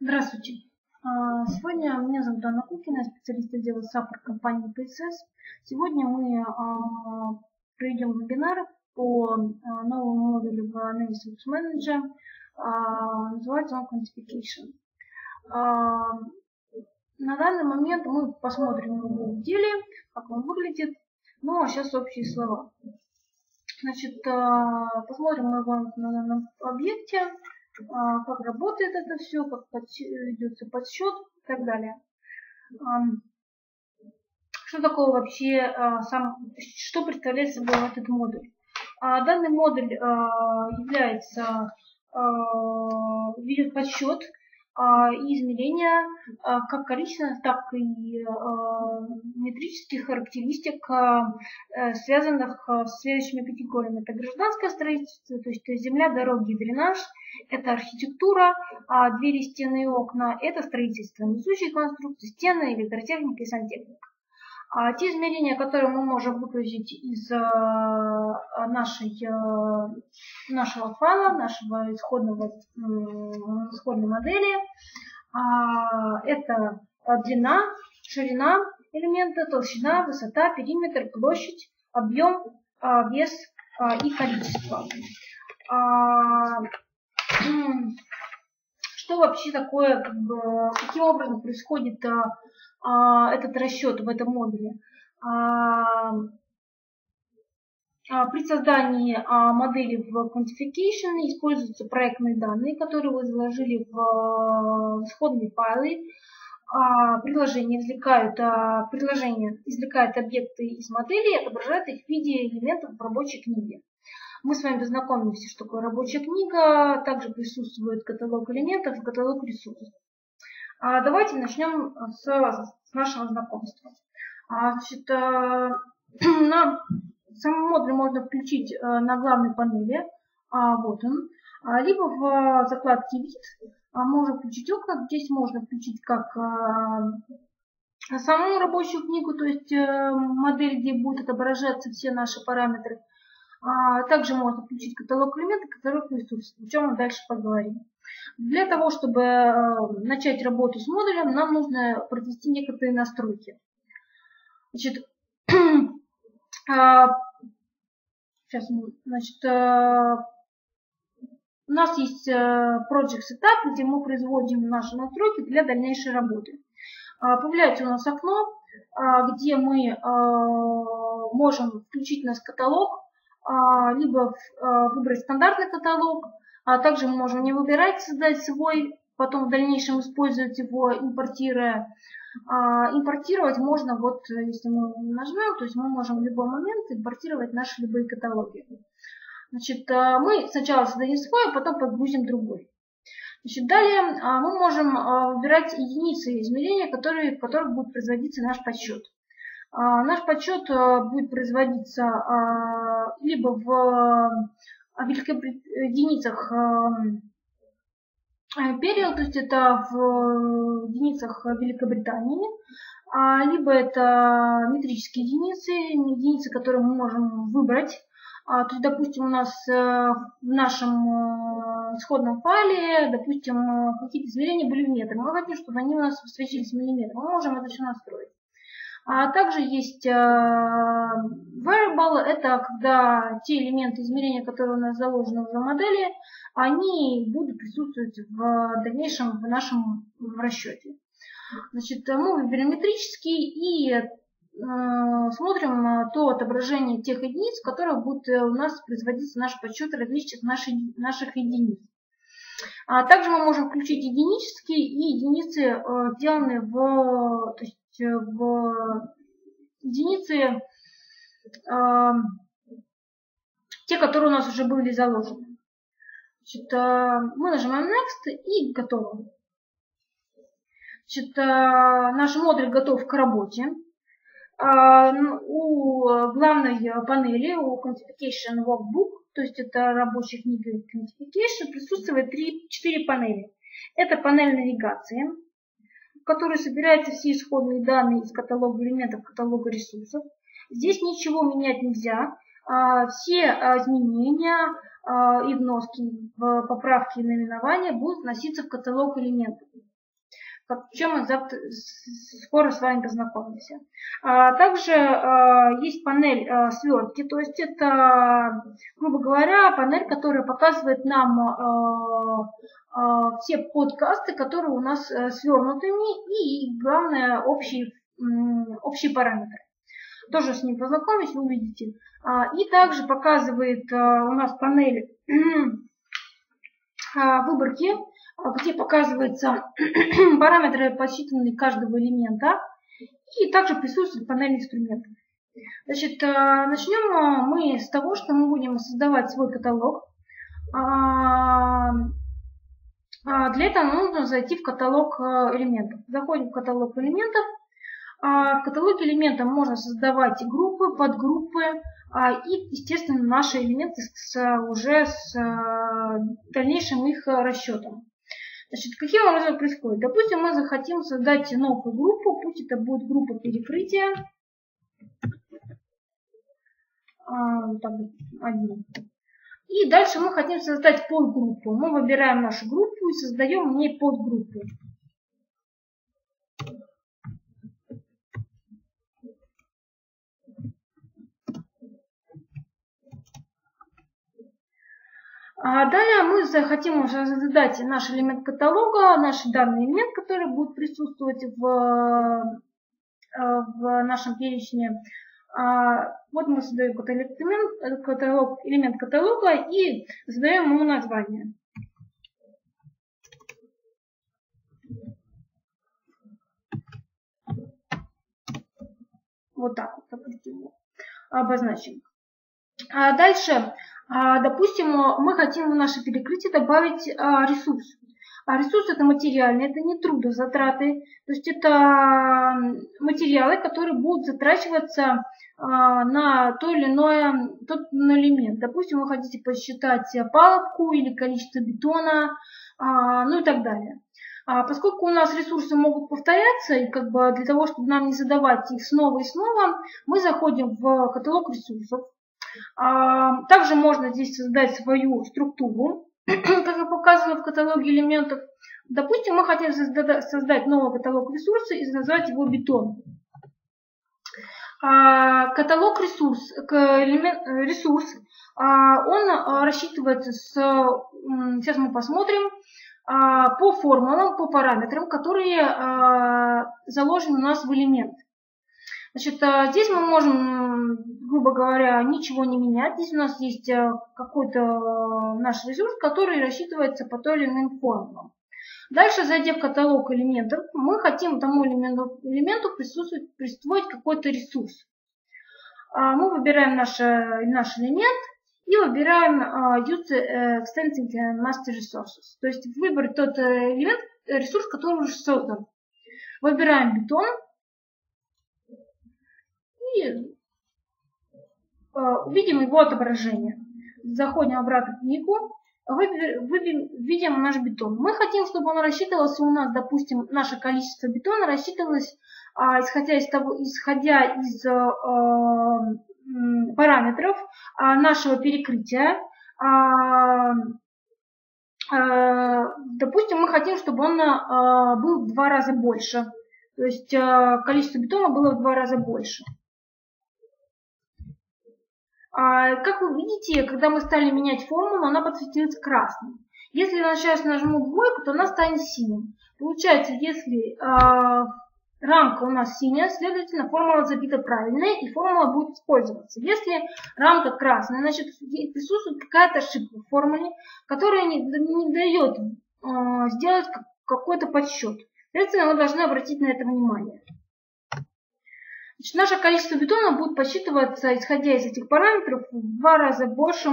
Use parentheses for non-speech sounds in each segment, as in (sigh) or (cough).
Здравствуйте. А, сегодня меня зовут Анна Кукина, специалист отдела саппорт компании PSS. Сегодня мы а, проведем вебинар по а, новому модулю в Analytics Manager. Называется он Quantification. На данный момент мы посмотрим его в деле, как он выглядит. Ну а сейчас общие слова. Значит, посмотрим мы его на объекте. А, как работает это все, как ведется подсчет и так далее. Что такое вообще а, сам, что представляет собой этот модуль? А, данный модуль является ведет подсчет и измерения а, как количественных, так и а, метрических характеристик, э, связанных с следующими категориями. Это гражданское строительство, то есть земля, дороги, дренаж, это архитектура, двери, стены и окна, это строительство, несущие конструкции, стены, электротехника и сантехника. А те измерения, которые мы можем выгрузить из нашей, нашего файла, нашего исходного, исходной модели, это длина, ширина элемента, толщина, высота, периметр, площадь, объем, вес и количество. Что вообще такое, каким образом происходит а, этот расчет в этом модуле. А, а, при создании модели в Quantification используются проектные данные, которые вы заложили в исходные файлы. Приложения извлекают, приложение извлекает объекты из модели и отображает их в виде элементов в рабочей книге. Мы с вами познакомимся, что такое рабочая книга. Также присутствует каталог элементов и каталог ресурсов. А давайте начнем с, с нашего знакомства. А, значит, э, (clears throat) на сам модуль можно включить э, на главной панели. А, вот он. Либо в закладке вид можно включить окна. Здесь можно включить как саму рабочую книгу, то есть э, модель, где будут отображаться все наши параметры. Также можно включить каталог элементов, каталог ресурсов, о чем мы дальше поговорим. Для того, чтобы э, начать работу с модулем, нам нужно провести некоторые настройки. Значит, (clears throat) а, сейчас, значит, э, у нас есть э, Project Setup, где мы производим наши настройки для дальнейшей работы. А, появляется у нас окно, а, где мы можем включить у нас каталог, либо выбрать стандартный каталог, а также мы можем не выбирать, создать свой, потом в дальнейшем использовать его, импортируя. А, импортировать можно, вот если мы нажмем, то есть мы можем в любой момент импортировать наши любые каталоги. Значит, а, мы сначала создадим свой, а потом подгрузим другой. Значит, далее а, мы можем а, выбирать единицы измерения, которые, в которых будет производиться наш подсчет. А, наш подсчет а, будет производиться а, либо в единицах эм, э, период, то есть это в единицах Великобритании, а, либо это метрические единицы, единицы, которые мы можем выбрать. То есть, допустим, у нас э, в нашем э, исходном файле, допустим, какие-то измерения были в метрах. Мы хотим, чтобы они у нас встречались в миллиметрах. Мы можем это все настроить. А также есть э, variable, это когда те элементы измерения, которые у нас заложены в модели, они будут присутствовать в дальнейшем в нашем расчете. Значит, мы выберем метрический и э, смотрим то отображение тех единиц, которые будут у нас производиться наш подсчет различных наших, единиц. А также мы можем включить единические и единицы, э, сделанные в, то есть в единицы э, те, которые у нас уже были заложены. Значит, э, мы нажимаем Next и готово. Значит, э, наш модуль готов к работе. Э, у главной панели, у Quantification Workbook, то есть это рабочая книга Quantification, присутствует 3-4 панели. Это панель навигации, которой собираются все исходные данные из каталога элементов, каталога ресурсов. Здесь ничего менять нельзя. А, все а, изменения а, и вноски, поправки и наименования будут вноситься в каталог элементов. Чем мы завтра, скоро с вами познакомимся. А, также а, есть панель а, свертки, то есть это, грубо говоря, панель, которая показывает нам а, а, все подкасты, которые у нас а, свернутыми и, главное, общие, общие параметры. Тоже с ним познакомюсь, вы увидите. А, и также показывает а, у нас панель (clears throat) а, выборки, где показываются (clears throat) параметры посчитанные каждого элемента. И также присутствует панель инструментов. Значит, начнем мы с того, что мы будем создавать свой каталог. Для этого нужно зайти в каталог элементов. Заходим в каталог элементов. В каталоге элементов можно создавать группы, подгруппы, а, и, естественно, наши элементы с, уже с а, дальнейшим их расчетом. Значит, каким образом происходит? Допустим, мы захотим создать новую группу, пусть это будет группа перекрытия. А, так, один. И дальше мы хотим создать подгруппу. Мы выбираем нашу группу и создаем в ней подгруппу. Далее мы захотим уже задать наш элемент каталога, наш данный элемент, который будет присутствовать в, э, в нашем перечне. А, вот мы создаем элемент, каталог, элемент каталога и задаем ему название. Вот так вот, обозначим. А дальше а, допустим, мы хотим в наше перекрытие добавить а, ресурс. А ресурс это материальный, это не трудозатраты. То есть это материалы, которые будут затрачиваться на то или иное, тот элемент. Допустим, вы хотите посчитать палубку или количество бетона, ну и так далее. А поскольку у нас ресурсы могут повторяться, и как бы для того, чтобы нам не задавать их снова и снова, мы заходим в каталог ресурсов. А, также можно здесь создать свою структуру, (clears throat) как я показывала в каталоге элементов. Допустим, мы хотим создать новый каталог ресурсов и назвать его бетон. А, каталог ресурс, ресурс а, он рассчитывается с, сейчас мы посмотрим, по формулам, по параметрам, которые заложены у нас в элемент. Значит, здесь мы можем грубо говоря, ничего не менять. Здесь у нас есть э, какой-то э, наш ресурс, который рассчитывается по той или иным формулам. Дальше, зайдя в каталог элементов, мы хотим тому элементу, элементу присутствовать, присвоить какой-то ресурс. А, мы выбираем наш, наш элемент и выбираем uh, Use Extended Master Resources. То есть выбрать тот элемент, ресурс, который уже создан. Выбираем бетон и Э, увидим его отображение. Заходим обратно в книгу, видим наш бетон. Мы хотим, чтобы он рассчитывался у нас, допустим, наше количество бетона рассчитывалось, а, исходя из, того, исходя из э, параметров а, нашего перекрытия. А, допустим, мы хотим, чтобы он был в два раза больше. То есть количество бетона было в два раза больше. А, как вы видите, когда мы стали менять формулу, она подсветилась красным. Если я сейчас нажму двойку, то она станет синим. Получается, если э, рамка у нас синяя, следовательно, формула забита правильная, и формула будет использоваться. Если рамка красная, значит, присутствует какая-то ошибка в формуле, которая не, не дает э, сделать какой-то подсчет. Следовательно, вы должны обратить на это внимание. Значит, наше количество бетона будет подсчитываться, исходя из этих параметров, в два раза больше.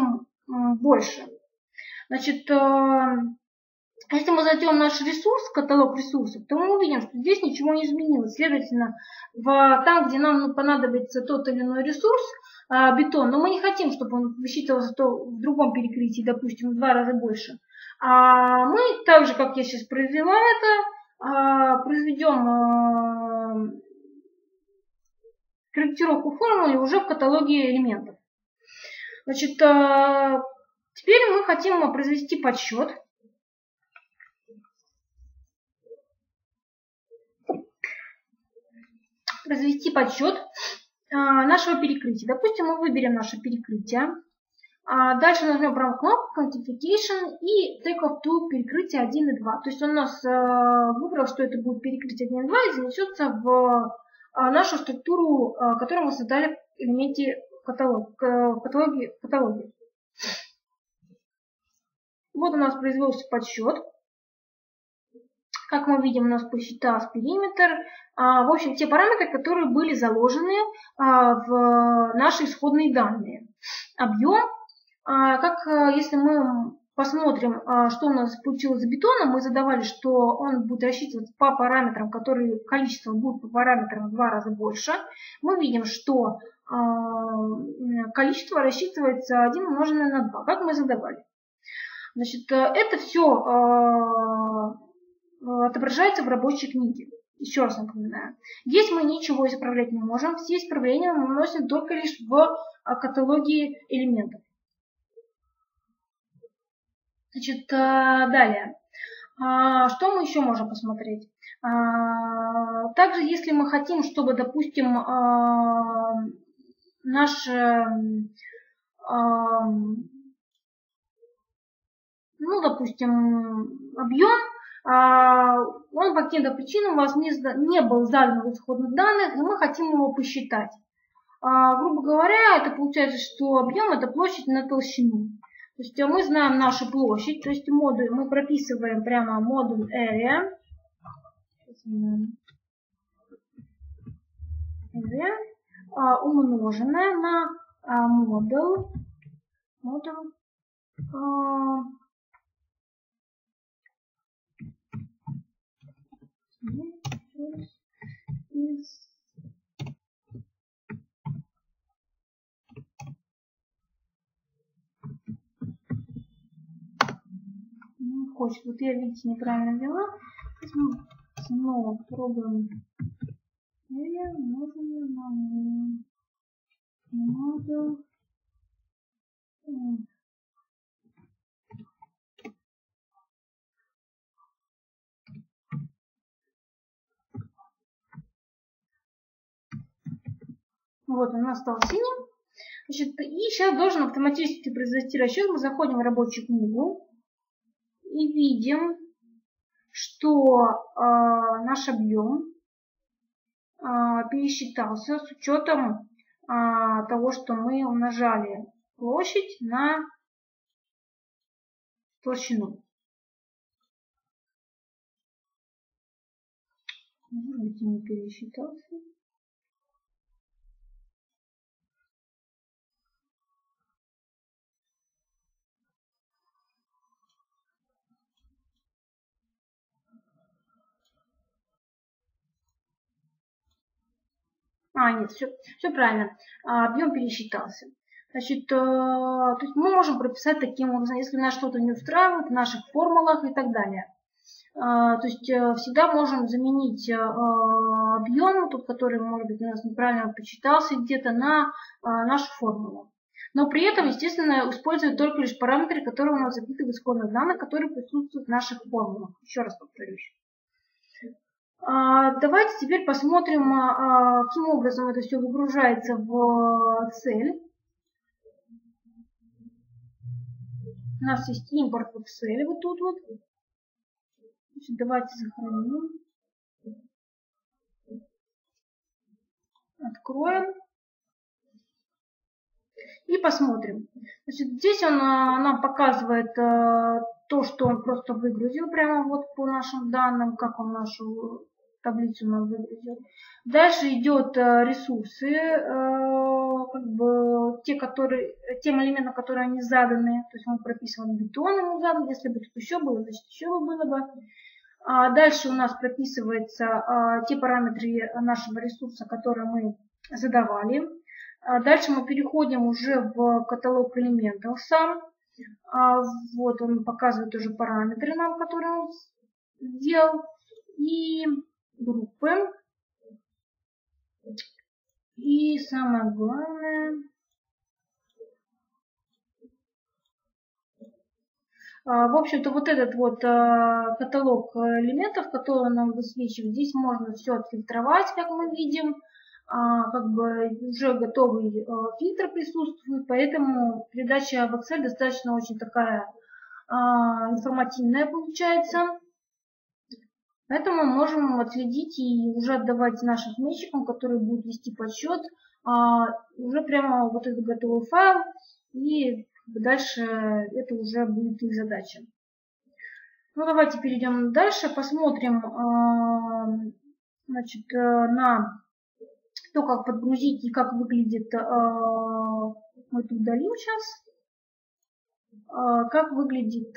больше. Значит, э, если мы зайдем в наш ресурс, каталог ресурсов, то мы увидим, что здесь ничего не изменилось. Следовательно, в, там, где нам понадобится тот или иной ресурс, а, бетон, но мы не хотим, чтобы он высчитывался то в другом перекрытии, допустим, в два раза больше. А мы, так же, как я сейчас произвела это, произведем корректировку формулы уже в каталоге элементов. Значит, э, теперь мы хотим произвести подсчет. произвести подсчет а, нашего перекрытия. Допустим, мы выберем наше перекрытие. А дальше нажмем правую кнопку Quantification и Take off to перекрытие 1 и 2. То есть он у нас э, выбрал, что это будет перекрытие 1 и 2 и занесется в э, нашу структуру, э, которую мы создали в элементе каталог, каталоги, каталоги. Вот у нас произвелся подсчет. Как мы видим, у нас посчитался периметр. В общем, те параметры, которые были заложены в наши исходные данные. Объем, а, как э, если мы посмотрим, а, что у нас получилось за бетоном, мы задавали, что он будет рассчитываться по параметрам, которые количество будет по параметрам в два раза больше. Мы видим, что а, количество рассчитывается 1 умноженное на 2, как мы задавали. Значит, э, это все отображается в рабочей книге. Еще раз напоминаю. Здесь мы ничего исправлять не можем. Все исправления мы вносим только лишь в каталоге элементов. Значит, э, далее. А, что мы еще можем посмотреть? А, также, если мы хотим, чтобы, допустим, а, наш ну, допустим, объем, он по каким-то причинам у вас не, не был задан в исходных данных, и мы хотим его посчитать. Грубо говоря, это получается, что объем это площадь на толщину. То есть мы знаем нашу площадь, то есть модуль, мы прописываем прямо модуль area. area а, умноженное на а, модуль, модуль а, is хочет. Вот я, видите, неправильно ввела. Снова пробуем. Можно нам надо Вот, у нас стал синим. Значит, и сейчас должен автоматически произвести расчет. Мы заходим в рабочую книгу и видим, что э, наш объем э, пересчитался с учетом э, того, что мы умножали площадь на толщину. Может не пересчитался. А, нет, все, все правильно. Объем пересчитался. Значит, э, то есть мы можем прописать таким образом, если нас что-то не устраивает в наших формулах и так далее. А, то есть э, всегда можем заменить э, объем, тот, который, может быть, у нас неправильно почитался где-то, на нашу формулу. Но при этом, естественно, использовать только лишь параметры, которые у нас забиты в исходных данных, которые присутствуют в наших формулах. Еще раз повторюсь. А, давайте теперь посмотрим, а, а, каким образом это все выгружается в цель. У нас есть импорт в Excel вот тут вот. Значит, давайте сохраним. Откроем. И посмотрим. Значит, здесь он нам показывает то, что он просто выгрузил прямо вот по нашим данным, как он нашу таблицу нам выгрузил. Дальше идет э, ресурсы, э, как бы те, которые, тем элементам, которые они заданы. То есть мы прописываем бетон, ему задан. Если бы тут еще было, значит еще было бы. А дальше у нас прописываются а, те параметры нашего ресурса, которые мы задавали. А дальше мы переходим уже в каталог элементов сам. А, вот он показывает уже параметры нам, которые он сделал. И группы. И самое главное, а, В общем-то, вот этот вот а, каталог элементов, который нам высвечивает, здесь можно все отфильтровать, как мы видим. Как бы уже готовый фильтр присутствует, поэтому передача в Excel достаточно очень такая информативная получается. Поэтому можем отследить и уже отдавать нашим сменщикам, которые будут вести подсчет, уже прямо вот этот готовый файл, и дальше это уже будет их задача. Ну, давайте перейдем дальше, посмотрим э, значит, э, на то, как подгрузить и как выглядит, э, мы это удалим сейчас, как выглядит,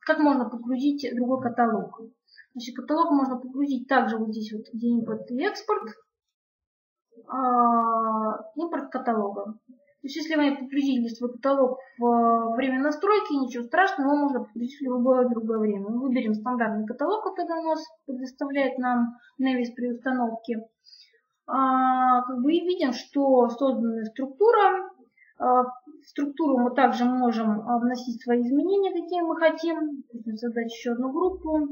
как можно подгрузить другой каталог. Значит, каталог можно подгрузить также вот здесь вот, где импорт и экспорт, импорт каталога. То есть, если вы подгрузили свой каталог в время настройки, ничего страшного, его можно подгрузить в любое другое время. Мы выберем стандартный каталог, который у нас предоставляет нам Nevis при установке. А, как бы и видим, что создана структура. А, в структуру мы также можем вносить свои изменения, какие мы хотим. Создать еще одну группу.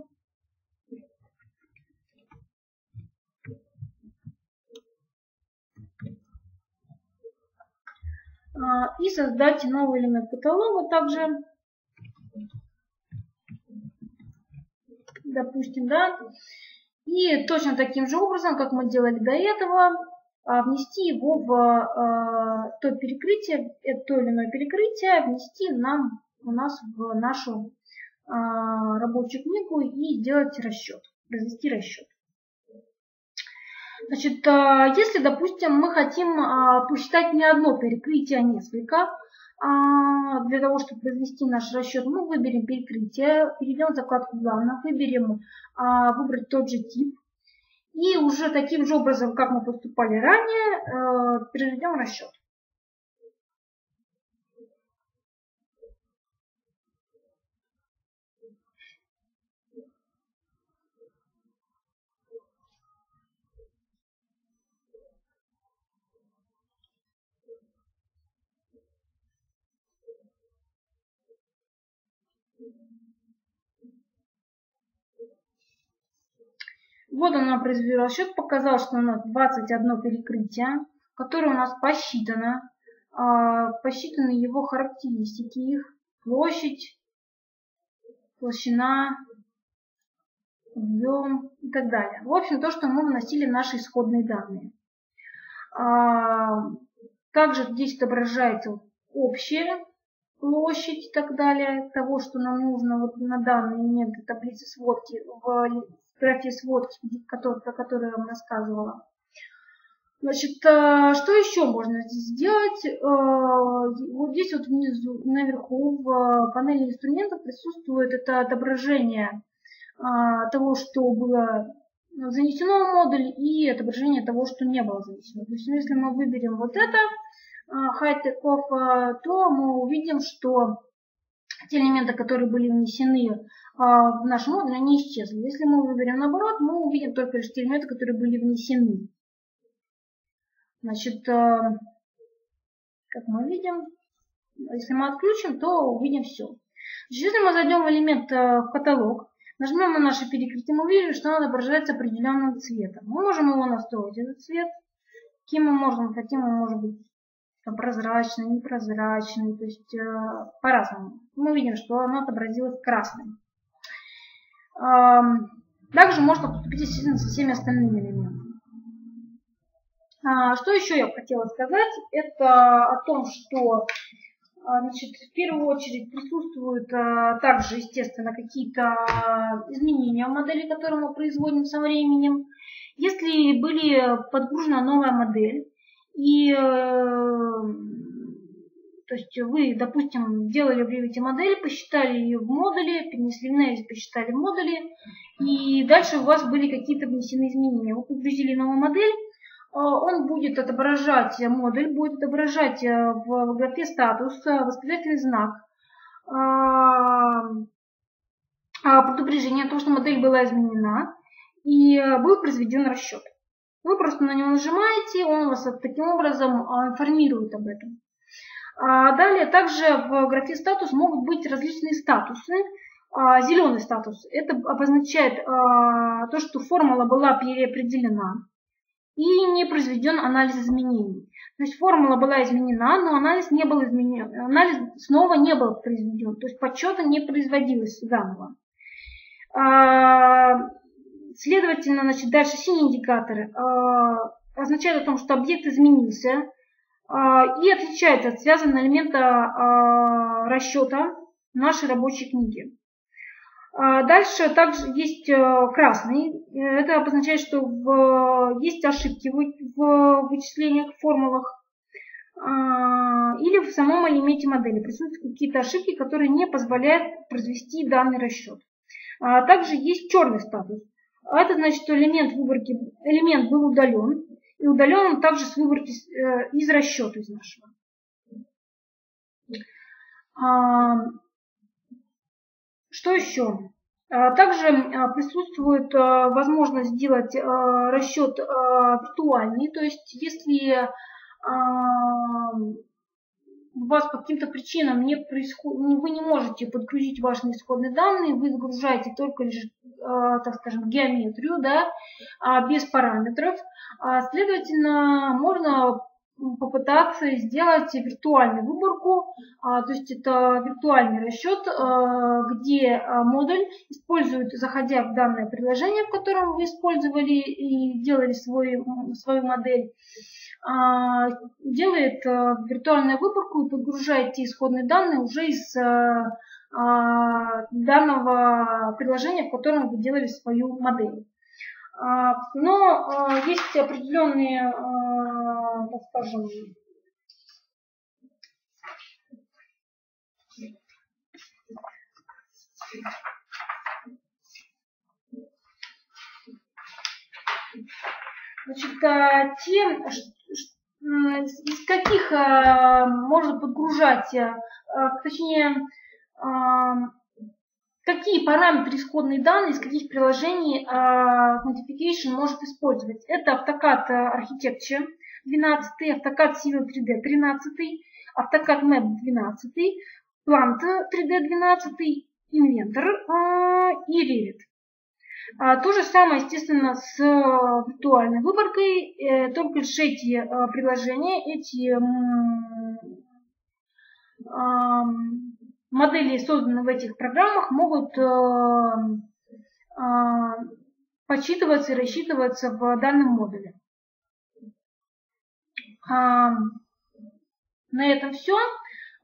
А, и создать новый элемент каталога также. Допустим, да. И точно таким же образом, как мы делали до этого, а, внести его в а, то перекрытие, то или иное перекрытие, внести нам у нас в нашу рабочую книгу и сделать расчет, произвести расчет. Значит, а, если, допустим, мы хотим а, посчитать не одно перекрытие, а несколько, а, для того, чтобы произвести наш расчет, мы выберем перекрытие, перейдем в закладку главных, выберем выбрать тот же тип. И уже таким же образом, как мы поступали ранее, произведем расчет. Вот она произвела счет, показал, что у нас 21 перекрытие, которое у нас посчитано. А, посчитаны его характеристики, их площадь, толщина, объем и так далее. В общем, то, что мы вносили в наши исходные данные. А, также здесь отображается общая площадь и так далее, того, что нам нужно вот на данный момент таблицы сводки в графе сводки, который, про которую я вам рассказывала. Значит, э, что еще можно здесь сделать? Э, вот здесь вот внизу, наверху, в панели инструментов присутствует это отображение э, того, что было занесено в модуль и отображение того, что не было занесено. То есть, если мы выберем вот это, high off, то мы увидим, что те элементы, которые были внесены а, в наш модуль, они исчезли. Если мы выберем наоборот, мы увидим только лишь те элементы, которые были внесены. Значит, э, как мы видим, если мы отключим, то увидим все. Если мы зайдем в элемент э, в каталог, нажмем на наше перекрытие, мы увидим, что он отображается определенным цветом. Мы можем его настроить, этот цвет. Каким мы можем, хотим, он может быть прозрачный, непрозрачный, то есть э, по-разному. Мы видим, что оно отобразилось красным. Также можно поступить, естественно, со всеми остальными элементами. А, что еще я хотела сказать, это о том, что а, значит, в первую очередь присутствуют а, также, естественно, какие-то изменения в модели, которые мы производим со временем. Если были подгружена новая модель, и э, то есть вы, допустим, делали в Revit модель, посчитали ее в модуле, перенесли в Navis, посчитали в модуле, и дальше у вас были какие-то внесены изменения. Вы погрузили новую модель, а, он будет отображать, модуль будет отображать э, в графе статус э, восклицательный знак, а, а, предупреждение о том, что модель была изменена, и э, был произведен расчет. Вы просто на него нажимаете, он вас таким образом информирует об этом. А далее также в графе статус могут быть различные статусы. А, зеленый статус – это обозначает а, то, что формула была переопределена и не произведен анализ изменений. То есть формула была изменена, но анализ не был изменен, анализ снова не был произведен, то есть подсчета не производилось заново. Следовательно, значит, дальше синие индикаторы означают о том, что объект изменился и отличается от связанного элемента расчета нашей рабочей книги. А дальше также есть э, красный. Это обозначает, что в, есть ошибки в вычислениях, в формулах а, или в самом элементе модели. Присутствуют какие-то ошибки, которые не позволяют произвести данный расчет. Также есть черный статус. Это значит, что элемент выборки, элемент был удален, и удален он также с выборки э, из расчета из нашего. Что еще? А, также а, присутствует а, возможность сделать расчет виртуальный, то есть если у вас по каким-то причинам не происходит, вы не можете подгрузить ваши исходные данные, вы загружаете только лишь, так скажем, геометрию, да, без параметров. Следовательно, можно попытаться сделать виртуальную выборку, а, то есть это виртуальный расчет, а, где а, модуль использует, заходя в данное приложение, в котором вы использовали и делали свой, свою модель, делает виртуальную выборку и подгружает те исходные данные уже из данного приложения, в котором вы делали свою модель. Но есть определенные так скажем, Значит, а, те, из каких а, можно подгружать, а, точнее, какие параметры исходные данные, из каких приложений Notification может использовать. Это AutoCAD Architecture, 12, AutoCAD Civil 3D 13, AutoCAD Map 12, Plant 3D 12, Inventor и Revit. А, то же самое, естественно, с виртуальной выборкой, э, только лишь эти э, приложения, эти модели, созданные в этих программах, могут э, а, подсчитываться и рассчитываться в данном модуле. На этом все.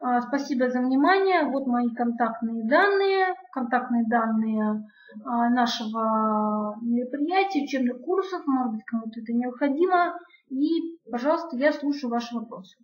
А, спасибо за внимание. Вот мои контактные данные, контактные данные а, нашего мероприятия, учебных курсов. Может быть, кому-то это необходимо. И, пожалуйста, я слушаю ваши вопросы.